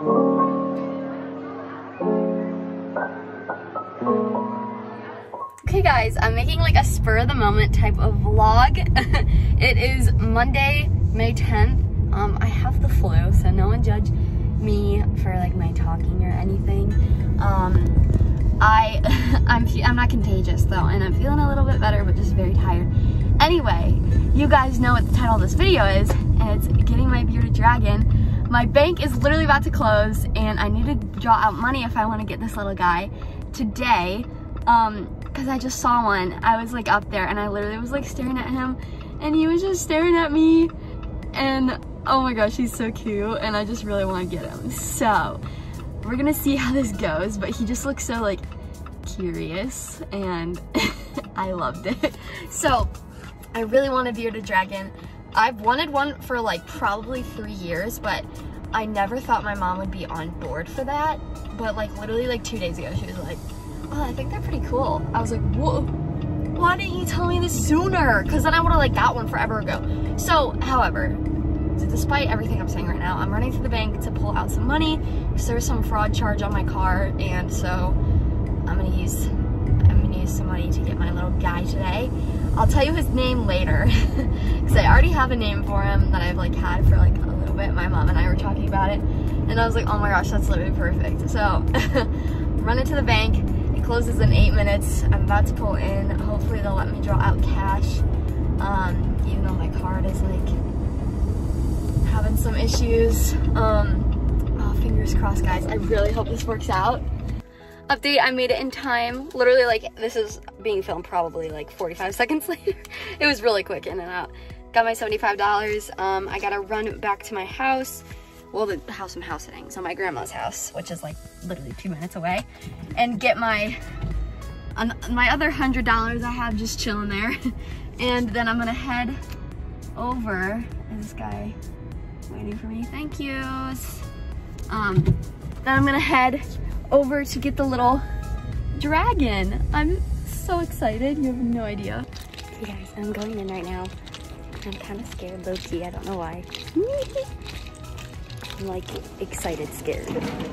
Okay guys, I'm making like a spur of the moment type of vlog. it is Monday, May 10th. Um, I have the flu, so no one judge me for like my talking or anything. Um, I, I'm, I'm not contagious though, and I'm feeling a little bit better, but just very tired. Anyway, you guys know what the title of this video is, and it's Getting My Bearded Dragon. My bank is literally about to close, and I need to draw out money if I want to get this little guy today. Um, because I just saw one. I was like up there and I literally was like staring at him and he was just staring at me and oh my gosh, he's so cute and I just really want to get him. So we're gonna see how this goes, but he just looks so like curious and I loved it. So I really want a bearded dragon. I've wanted one for like probably three years, but I never thought my mom would be on board for that. But like literally like two days ago, she was like, oh, I think they're pretty cool. I was like, whoa, why didn't you tell me this sooner? Because then I would have like got one forever ago. So, however, despite everything I'm saying right now, I'm running to the bank to pull out some money because there was some fraud charge on my car, and so I'm gonna use I'm gonna use some money to get my little guy today. I'll tell you his name later because I already have a name for him that I've like had for like a little bit. My mom and I were talking about it, and I was like, oh my gosh, that's literally perfect. So, running to the bank It closes in eight minutes. I'm about to pull in. Hopefully they'll let me draw out cash. Um, even though my card is like having some issues. Um, oh, fingers crossed guys. I really hope this works out. Update, I made it in time. Literally like, this is being filmed probably like 45 seconds later. it was really quick in and out. Got my $75. Um, I gotta run back to my house well, the house I'm house sitting, so my grandma's house, which is like literally two minutes away, and get my my other hundred dollars I have just chilling there, and then I'm gonna head over. This guy waiting for me. Thank you. Um, then I'm gonna head over to get the little dragon. I'm so excited. You have no idea. Okay, guys, I'm going in right now. I'm kind of scared, low key. I don't know why. I'm like excited, scared.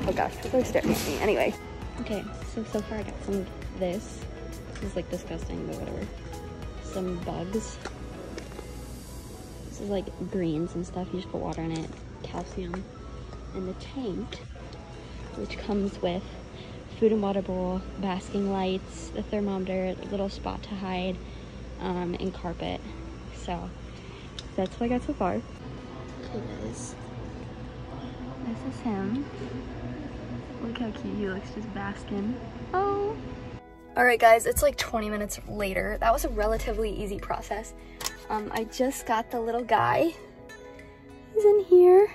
Oh gosh, people are staring at me. Anyway. Okay, so so far I got some of this. This is like disgusting, but whatever. Some bugs. This is like greens and stuff. You just put water in it, calcium. And the tank, which comes with food and water bowl, basking lights, the thermometer, a little spot to hide, um, and carpet. So that's what I got so far. Okay guys, this is him. Look how cute he looks just basking. Oh. All right guys, it's like 20 minutes later. That was a relatively easy process. Um, I just got the little guy. He's in here.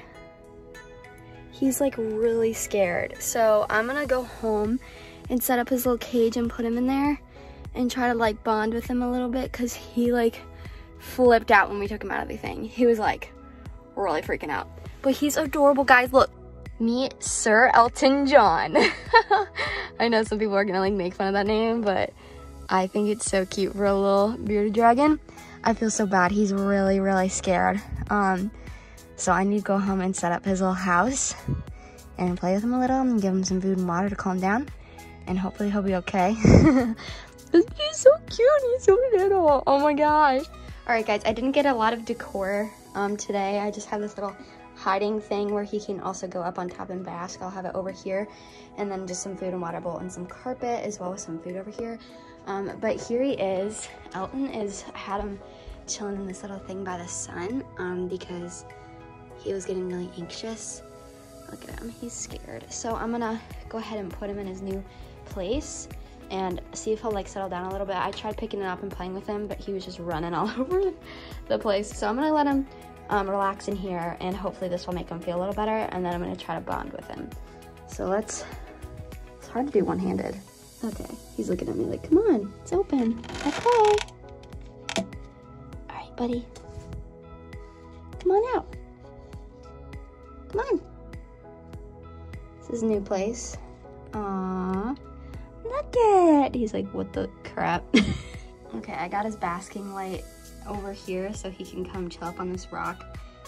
He's like really scared. So I'm gonna go home and set up his little cage and put him in there and try to like bond with him a little bit because he like flipped out when we took him out of the thing. He was like really freaking out. But he's adorable, guys. Look, meet Sir Elton John. I know some people are gonna like make fun of that name, but I think it's so cute for a little bearded dragon. I feel so bad. He's really, really scared. Um, so I need to go home and set up his little house and play with him a little and give him some food and water to calm down. And hopefully he'll be okay. he's so cute. He's so little. Oh my gosh. All right, guys, I didn't get a lot of decor um, today. I just have this little hiding thing where he can also go up on top and bask. I'll have it over here. And then just some food and water bowl and some carpet as well as some food over here. Um, but here he is. Elton is, I had him chilling in this little thing by the sun um, because he was getting really anxious. Look at him, he's scared. So I'm gonna go ahead and put him in his new place and see if he'll like settle down a little bit. I tried picking it up and playing with him, but he was just running all over the place. So I'm gonna let him um, relax in here and hopefully this will make him feel a little better and then I'm gonna try to bond with him. So let's, it's hard to do one-handed. Okay, he's looking at me like, come on, it's open, okay. All right, buddy. Come on out. Come on. This is a new place. Aww, it. He's like, what the crap? okay, I got his basking light over here so he can come chill up on this rock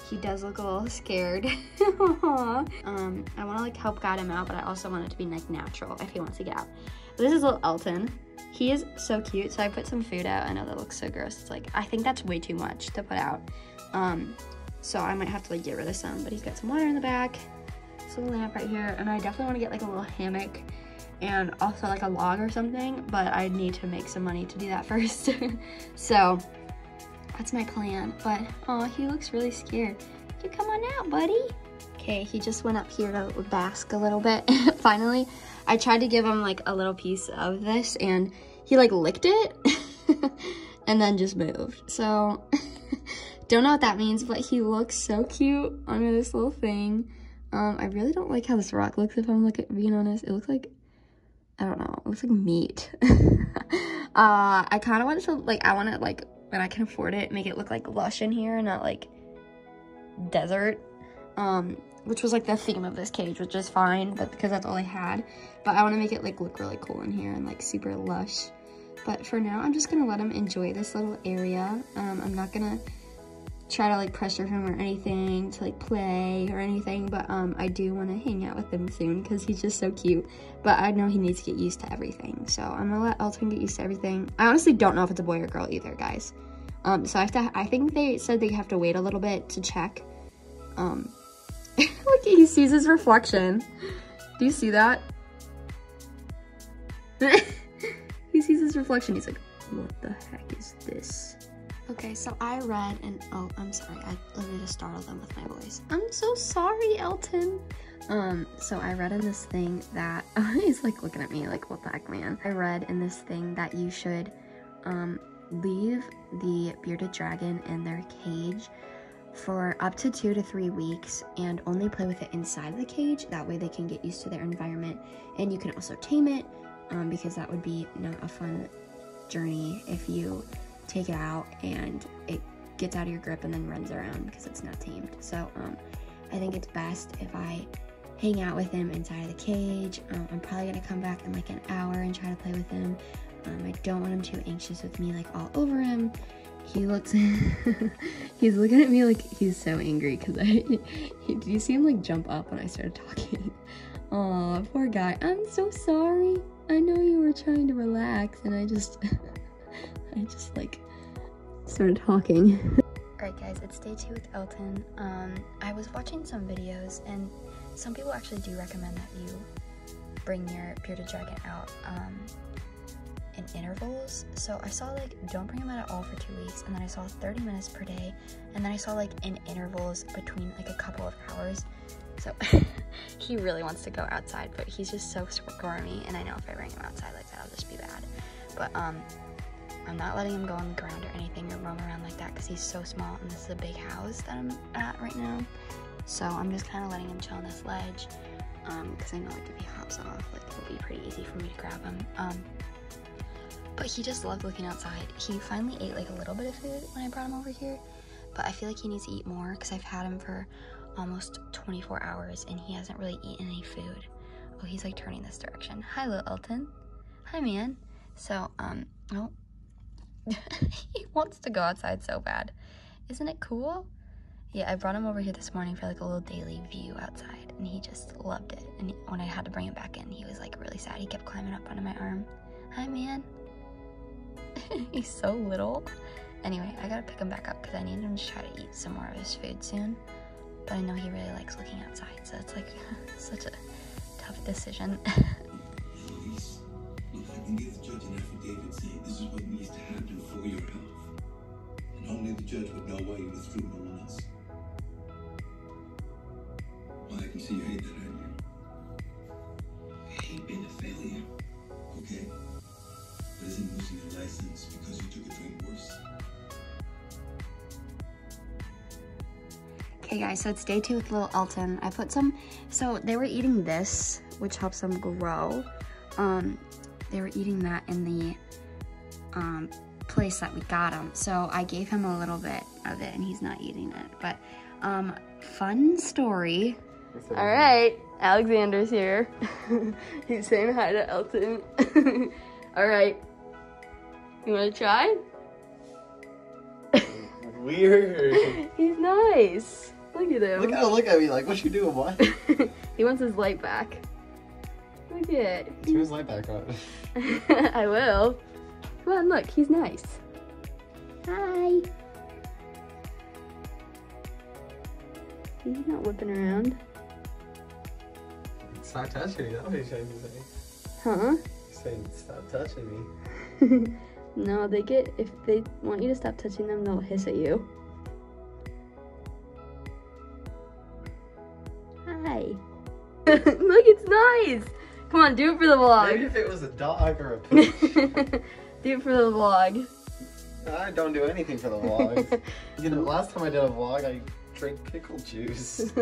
he does look a little scared. um, I want to like help guide him out, but I also want it to be like natural if he wants to get out. This is little Elton. He is so cute. So I put some food out. I know that looks so gross. It's like, I think that's way too much to put out. Um, so I might have to like get rid of some, but he's got some water in the back. Little lamp right here. And I definitely want to get like a little hammock and also like a log or something, but I need to make some money to do that first. so that's my plan. But oh, he looks really scared. You come on out, buddy. Okay, he just went up here to bask a little bit. Finally, I tried to give him like a little piece of this and he like licked it and then just moved. So don't know what that means, but he looks so cute under this little thing. Um, I really don't like how this rock looks if I'm like being honest. It looks like, I don't know, it looks like meat. uh, I kind of want to, like, I want to like when I can afford it, make it look like lush in here, and not like desert. Um, which was like the theme of this cage, which is fine, but because that's all I had. But I want to make it like look really cool in here and like super lush. But for now, I'm just gonna let him enjoy this little area. Um, I'm not gonna try to like pressure him or anything to like play or anything, but um, I do want to hang out with him soon because he's just so cute. But I know he needs to get used to everything, so I'm gonna let Elton get used to everything. I honestly don't know if it's a boy or girl either, guys. Um, so I have to. I think they said they have to wait a little bit to check. Um, look, he sees his reflection. Do you see that? he sees his reflection. He's like, "What the heck is this?" Okay, so I read and oh, I'm sorry. I literally just startled them with my voice. I'm so sorry, Elton. Um, so I read in this thing that he's like looking at me like, what the heck, man? I read in this thing that you should um leave the bearded dragon in their cage for up to two to three weeks and only play with it inside the cage. That way they can get used to their environment and you can also tame it um, because that would be not a fun journey if you take it out and it gets out of your grip and then runs around because it's not tamed. So um, I think it's best if I hang out with him inside of the cage. Um, I'm probably gonna come back in like an hour and try to play with him. Um, I don't want him too anxious with me like all over him. He looks, he's looking at me like he's so angry because I, did you see him like jump up when I started talking? Oh, poor guy. I'm so sorry. I know you were trying to relax and I just I just like started talking. Alright guys, it's day two with Elton. Um, I was watching some videos and some people actually do recommend that you bring your bearded dragon out um, in intervals. So I saw like don't bring him out at all for two weeks and then I saw 30 minutes per day and then I saw like in intervals between like a couple of hours. So he really wants to go outside, but he's just so squirmy and I know if I bring him outside like that, I'll just be bad. But um, I'm not letting him go on the ground or anything or roam around like that because he's so small and this is a big house that I'm at right now. So I'm just kind of letting him chill on this ledge because um, I know like if he hops off, like it'll be pretty easy for me to grab him. Um, but he just loved looking outside. He finally ate like a little bit of food when I brought him over here, but I feel like he needs to eat more because I've had him for almost 24 hours and he hasn't really eaten any food. Oh, he's like turning this direction. Hi, little Elton. Hi, man. So, um, oh, he wants to go outside so bad. Isn't it cool? Yeah, I brought him over here this morning for like a little daily view outside and he just loved it. And when I had to bring him back in, he was like really sad. He kept climbing up onto my arm. Hi, man. He's so little. Anyway, I gotta pick him back up because I need him to try to eat some more of his food soon. But I know he really likes looking outside, so it's like such a tough decision. Judge would know why you withdrew no one else. Well, I can see you hate that idea. I hate being a failure, okay? But isn't losing your license because you took a drink worse? Okay guys, so it's day two with little Elton. I put some, so they were eating this, which helps them grow. Um, they were eating that in the um, place that we got him. So I gave him a little bit of it and he's not eating it. But um, fun story. All right, Alexander's here. he's saying hi to Elton. All right, you wanna try? Weird. he's nice. Look at him. Look at him look at me like, what you doing, boy? he wants his light back. Look at. Turn his light back on. I will. Come on, look, he's nice. Hi. He's not whipping around. Stop touching me. That's what he's trying to say. Huh? He's saying, stop touching me. no, they get, if they want you to stop touching them, they'll hiss at you. Hi. look, it's nice. Come on, do it for the vlog. Maybe vlog. if it was a dog or a pooch. do it for the vlog. I don't do anything for the vlog. you know, last time I did a vlog, I drank pickle juice.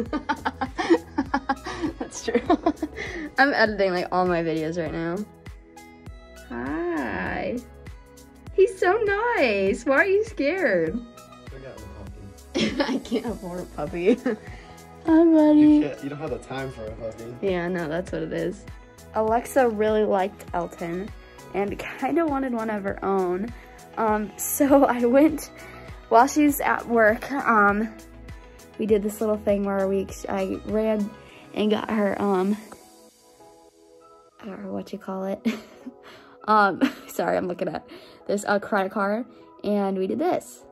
That's true. I'm editing like all my videos right now. Hi. He's so nice. Why are you scared? I got a puppy. I can't afford a puppy. Hi, You, buddy. can't, you don't have the time for a puppy. Yeah, no, that's what it is. Alexa really liked Elton and kind of wanted one of her own. Um, so I went while she's at work. Um, we did this little thing where we I ran and got her um I don't know what you call it. um, sorry, I'm looking at this uh, credit card, and we did this.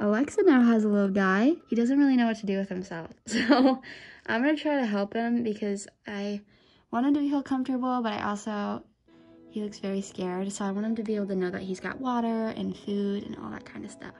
Alexa now has a little guy. He doesn't really know what to do with himself, so I'm gonna try to help him because I want him to feel comfortable, but I also he looks very scared, so I want him to be able to know that he's got water and food and all that kind of stuff.